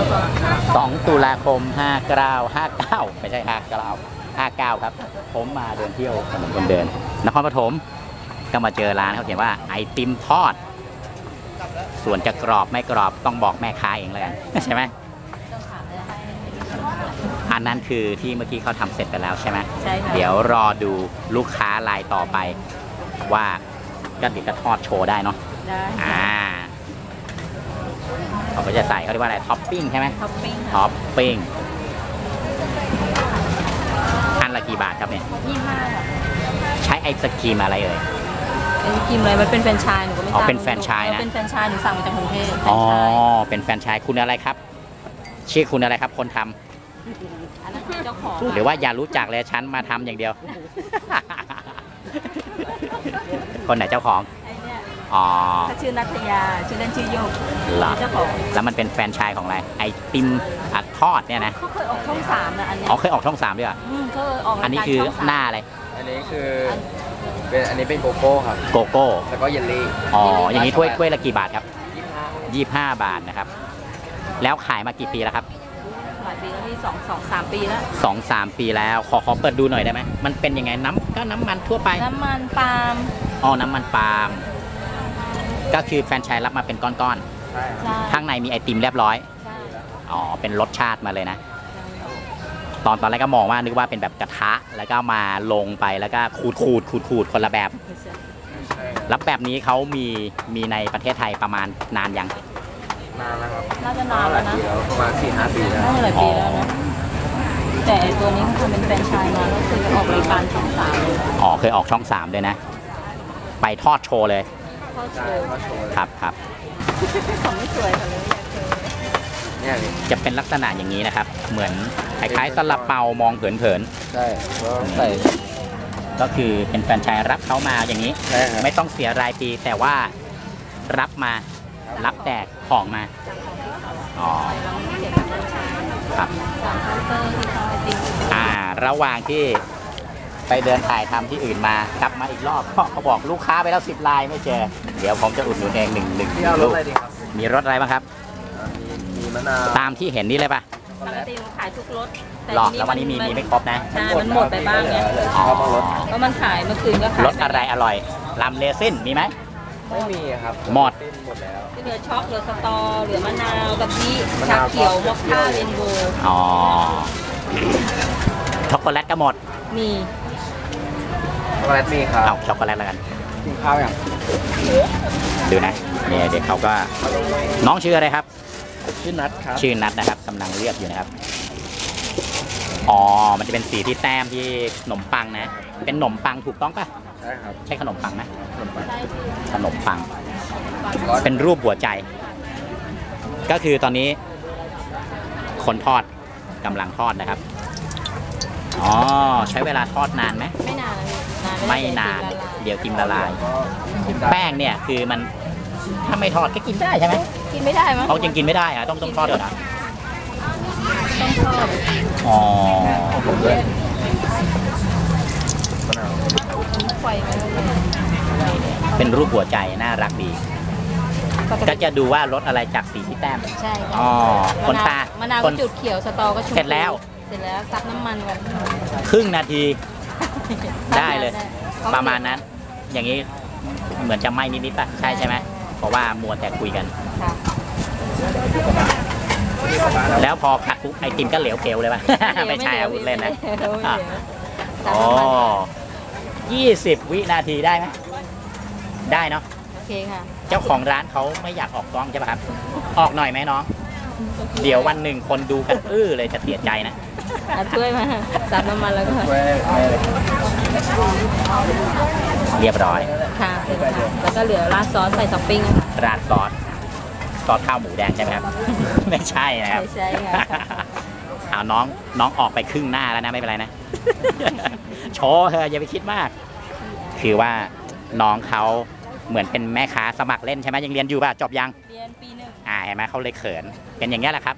2 ตุลาคม 59 59 ไม่ใช่ 59 59 ครับ ผมมาเดินเที่ยวถนนคนเดิน นครปฐมก็มาเจอร้านเขาเขียนว่าไอติมทอด ส่วนจะกรอบไม่กรอบต้องบอกแม่ค้าเองเลยกันใช่ไหมอันนั้นคือที่เมื่อกี้เขาทำเสร็จไปแล้วใช่ไหมใช่ค่ะเดี๋ยวรอดูลูกค้ารายต่อไป ว่าก็เดี๋ยวจะทอดโชว์ได้เนาะได้อ่า เขาก็จะใส่เขาเรียกว่าอะไรท็อปปิ้งใช่ไหมท็อปปิ้งท็อปปิ้งอันละกี่บาทครับเนี่ยยี่ห้าค่ะใช้ไอศครีมอะไรเอ่ยไอ้กิมอะไรมันเป็นแฟรนไชส์หนูก็ไม่อ๋อทราบเป็นแฟรนไชส์นะเออเป็นแฟรนไชส์หนูสั่งมาจากกรุงเทพแฟรอ๋นอไชส์เป็นแฟรนไชายคุณอะไรครับ ชื่อคุณอะไรครับคนทำอันนั้นคือเจ้าของหรือว่าอย่ารู้จักเลยฉันมาทำอย่างเดียว คนไหนเจ้าของไอ้เนี่ยอ๋อเขาชื่อนัทยาชื่อเล่นชื่อโยกเหรอเจ้าของแล้วมันเป็นแฟรนไชายของอะไรไอติมอัดทอดเนี่ยนะเขาเคยออกช่องสามนะอันเนี้ยอ๋อเคยออกช่องสามด้วยเหรอมเขาเคยออกรายการอันนี้คือช่งสม หน้าอะไรอันนี้คือเป็นอันนี้เป็นโกโก้ครับ โกโก้แล้วก็เยลลี่อ๋ออย่างนี้ถ้วยถ้วยละกี่บาทครับ ยี่ห้า25 บาทนะครับ แล้วขายมากี่ปีแล้วครับ หลายปีแล้วพี่สองสองสามปีแล้ว 2 3 ปีแล้ว ขอขอเปิดดูหน่อยได้ไหมมันเป็นยังไงน้ำก็น้ำมันทั่วไป น้ำมันปาล์มอ๋อ น้ำมันปาล์ม ก็คือแฟรนไชายรับมาเป็นก้อนใช่ครับใช่ๆข้างในมีไอติมเรียบร้อย ใช่อ๋อ เป็นรสชาติมาเลยนะ ตอนตอนแรกก็มองว่านึกว่าเป็นแบบกระทะ แล้วก็มาลงไปแล้วก็ขูดขูดขูดขูดคนละแบบ ใช่ครับแล้วแบบนี้เขามีมีในประเทศไทยประมาณนานยัง นานแล้วครับน่าจะนานแล้วนะปีแล้วประมาณสี่ห้าปีแล้วน่าจะหลายปีแล้วนะแต่ไอ้ตัวนี้มันทำเป็นแฟรนไชส์มาก็คือออกรายการช่องสามเลยอ๋อ เคยออกช่องสามด้วยนะ ไปทอดโชว์เลย เขาโชใช่ว์ก็โชว์เลยครับครับของไม่สวยค่ะเลยอยากเจอเนี่ยนี่จะเป็นลักษณะอย่างนี้นะครับ เหมือนคล้ายๆซาลาเปามองเผินใช่ก็ใส่ๆก็คือเป็นแฟรนไชายรับเขามาอย่างนี้ใช่ครับไม่ต้องเสียรายปีแต่ว่ารับมารับแต่ของมาอ๋อเราไม่เสียค่าแฟรนไชส์ครับสามเคาน์เตอร์ที่เขาไอติมอ่าระหว่างที่ ไปเดินถ่ายทำที่อื่นมากลับมาอีกรอบเขาบอกลูกค้าไปแล้วสิบลายไม่เจอ เดี๋ยวผมจะอุดหนุนเองหนึ่งหนึ่งพี่เอารลูสกอะไรดีครับมีรสอะไรบ้างครับอ่ามีมีมะนาวตามที่เห็นนี่เลยปะปกติมันขายทุกรถแต่หรอทีแล้ววันนี้มีมีไม่ครบนะใช่มันหมดไปบ้างเนี่ยเหลือเฉพาะบางรสเพราะมันขายเมื่อคืนก็ขายรสอะไรอร่อยลำเลซินมีไหมไม่มีครับหมดสิ้นหมดแล้วเหลือช็อกเหลือสตอเหลือมะนาวกะทิมะนาวชาเขียวมอคค่า rainbow อ๋อช็อกโกแลตก็หมดมีช็อก โกแลตมีครับเอาช็อกโกแลตแล้วกัน กินข้าวยังดูนะเนี่ยเด็กเขาก็น้องชื่ออะไรครับ ชื่อนัทครับ ชื่อนัทนะครับกำลังเลือกอยู่นะครับ อ๋อ มันจะเป็นสีที่แต้มที่ขนมปังนะ เป็นขนมปังถูกต้องปะใช่ครับ ใช่ขนมปังไหมขนมปังใช่สิขนมปังร้อยเป็นรูปหัวใจ ก็คือตอนนี้ คนทอดกำลังทอดนะครับ อ๋อ ใช้เวลาทอดนานไหม ไม่นานนะพี่ไม่นาน เดี๋ยวกินละลาย แป้งเนี่ยคือมันถ้าไม่ทอดก็กินได้ใช่ไหมกินไม่ได้มั้งเขาจริงกินไม่ได้อะต้องต้องทอดก่อนนะต้องทอด อ๋อมะนาวไฟไหมเป็นรูปหัวใจน่ารักดีปกก็ติจะดูว่ารสอะไรจากสีที่แต้ม ใช่ค่ะอ๋อคนตาะนวมะนาวคก็นจุดเขียว สตอก็ชมพูเสร็จแล้ว เสร็จแล้วซับน้ำมันกันครึ่งนาทีได้เลยได้ประมาณนั้น อย่างนี้เหมือนจะไหม้นิดๆป่ะใช่ใช่ไหมเพราะว่ามัวแต่คุยกันค่ะแล้วพอขัดปุ๊บไอติมก็เหลวเกลเลยป่ะไม่ใช่อาวุธเล่นนะไม่เหลวไม่เหลวซับอ๋อน้ำมันยี่สิบวินาทีได้ไหมได้เนาะโอเคค่ะเจ้าของร้านเขาไม่อยากออกกล้องใช่ป่ะครับ ออกหน่อยไหมน้อง เดี๋ยววันหนึ่งคนดูกันอื้อเลยจะเสียใจนะ เอาถ้วยมาซับน้ำมันแล้วก็แว่แว่เรียบร้อย ค่ะเสร็จแล้วค่ะแล้วก็เหลือราดซอสใส่ท็อปปิ้งค่ะราดซอส ซอสข้าวหมูแดงใช่ไหมครับ ไม่ใช่นะครับไม่ใช่ค่ะเอาน้องน้องออกไปครึ่งหน้าแล้วนะไม่เป็นไรนะ โชว์เธอะอย่าไปคิดมาก คือว่าน้องเขาเหมือนเป็นแม่ค้าสมัครเล่นใช่ไหมยังเรียนอยู่ป่ะจบยัง เรียนปีหนึ่ง อ่าเห็นไหมเขาเลยเขินเป็นอย่างนี้ยแหละครับ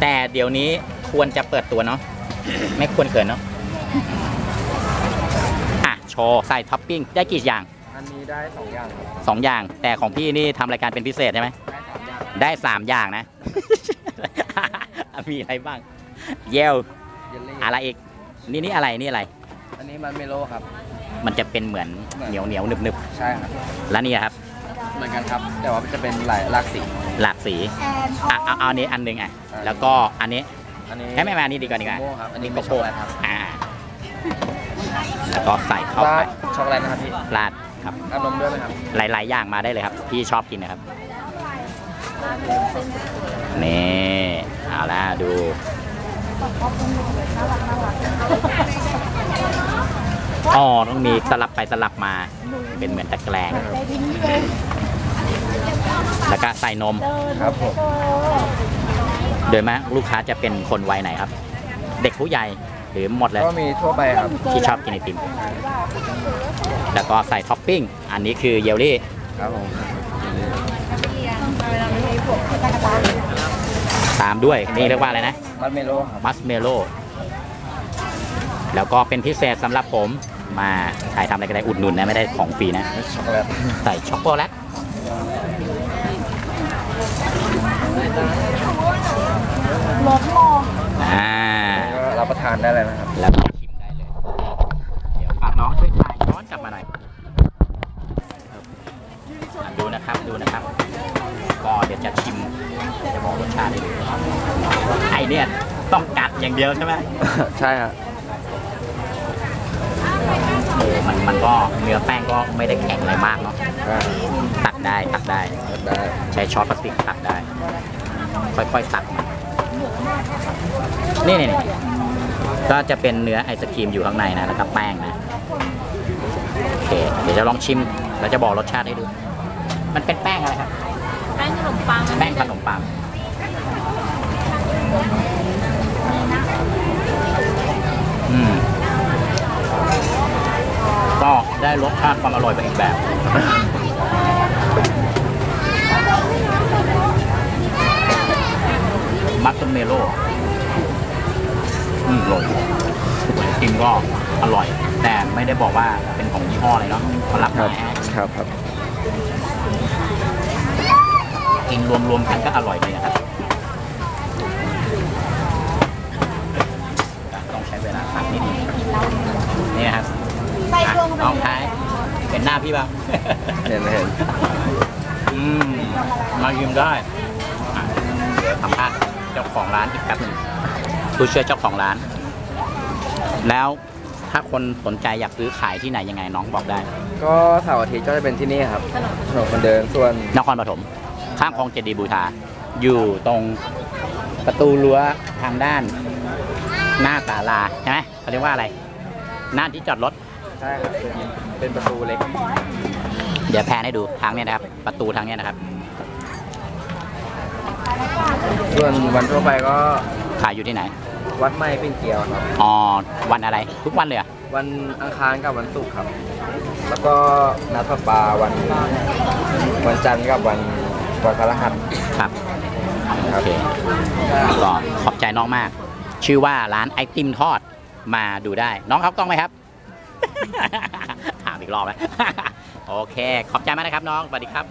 แต่เดี๋ยวนี้ควรจะเปิดตัวเนาะไม่ควรเขินเนาะอะโชว์ใส่ท็อปปิ้งได้กี่อย่างอันนี้ได้สองอย่างครับสองอย่าง แต่ของพี่นี่ทำรายการเป็นพิเศษใช่ไหมได้ครับได้สามอย่างนะ มีอะไรบ้าง เยลเยลลี่อะไรอีก นี่นี่อะไรนี่อะไร อันนี้มันเมโลครับ มันจะเป็นเหมือนเหนียวเหนียวหนึบหนึบใช่ครับๆแล้วนี่ครับ เหมือนกันครับ แต่ว่ามันจะเป็นหลายหลากสี หลากสีอะเอาเอาอันนี้อันหนึ่งอะอ่าแล้วก็อันนี้อันนี้ ให้ไม่มาอันนี้ดีกว่าดีกว่าโกโก้ครับอันนี้โกเป็นโก้ช็อกโกแลตครับ อ่าแล้วก็ใส่เข้าราไปดช็อกโกแลตนะครับพี่ราดครับเอานมด้วยไหมครับ หลาย ๆ อย่างมาได้เลยครับพี่ชอบกินนะครับนี่เอาละดูอ๋อต้องมีสลับไปสลับมาเป็นเหมือนตะแกรง แล้วก็ใส่นมครับผมโดยมากลูกค้าจะเป็นคนวัยไหนครับ เด็กผู้ใหญ่หรือหมดเลยก็มีทั่วไปครับที่ชอบกินไอติม แล้วก็ใส่ท็อปปิ้ง อันนี้คือเยลลี่ครับผมตามด้วยนี่เรียกว่าอะไรนะมันเมโลครับมัสเมโลแล้วก็เป็นพิเศษสำหรับผมมาถ่ายทำอะไรก็ได้อุดหนุนนะ ไม่ได้ของฟรีนะช็อกโกแลตใส่ช็อกโกแลต รถมองอ่าก็รับประทานได้เลยนะครับ แล้วก็ชิมได้เลย เดี๋ยวฝากน้องช่วยถ่ายย้อนกลับมาหน่อยอะดูนะครับดูนะครับ ก็เดี๋ยวจะชิมจะบอกรสชาติให้ดูไอเนี่ยต้องกัดอย่างเดียวใช่ไหมใช่ครับเออมันมันก็เนื้อแป้งก็ไม่ได้แข็งอะไรมากเนาะอ่าตักได้ตักได้ได้ ใช้ช้อนพลาสติกตักได้ ค่อยๆตักมานี่ นี่นี่ก็จะเป็นเนื้อไอศครีมอยู่ข้างในนะแล้วก็แป้งนะโอเคเดี๋ยวจะลองชิมแล้วจะบอกรสชาติให้ดู มันเป็นแป้งอะไรครับ แป้งขนมปังแป้งขนมปังอืมก็ได้รสชาติความอร่อยไปอีกแบบ มัสเมโลอืมอร่อยกินก็อร่อย แต่ไม่ได้บอกว่าเป็นของยี่ห้ออะไรเนาะเขารับครัมาบให้ครับครับ กินรวมๆกันก็อร่อยดีนะครับต้องใช้เวลาพักนิดนึงนี่นะครับใส่เครื่องเข้าไปเอาท้ายเห็นหน้าพี่ป่ะ เห็นเห็น อืมมายืมได้อะเดี๋ยวสัมภาษณ์ เจ้าของร้านอีกแป๊บหนึ่งผู้ช่วยเจ้าของร้าน แล้วถ้าคนสนใจอยากซื้อขายที่ไหนยังไงน้องบอกได้ ก็เสาร์อาทิตย์ก็จะเป็นที่นี่ครับถนนคนเดินส่วนนครปฐมข้างคลองเจดีย์บูชาอยู่ตรงประตูรั้วทางด้าน หน้าศาลาใช่ไหมเขาเรียกว่าอะไร หน้าที่จอดรถใช่ครับเป็นเป็นประตูเล็ก เดี๋ยวแพนให้ดูทางเนี้ยนะครับ ประตูทางเนี้ยนะครับ ส่วนวันทั่วไปก็ขายอยู่ที่ไหน วัดไม้ปิ่นเกลียวครับ อ๋อ วันอะไร ทุกวันเลยเหรอวันอังคารกับวันศุกร์ครับ แล้วก็นัดประปาวัน วันจันทร์กับวันวันพฤหัสครับครัโอบเค ก็ขอบใจน้องมาก ชื่อว่าร้านไอติมทอดมาดูได้ น้องครับกล้องไหมครับ ถามอีกรอบไหมโอเค ขอบใจมากนะครับน้อง สวัสดีครับ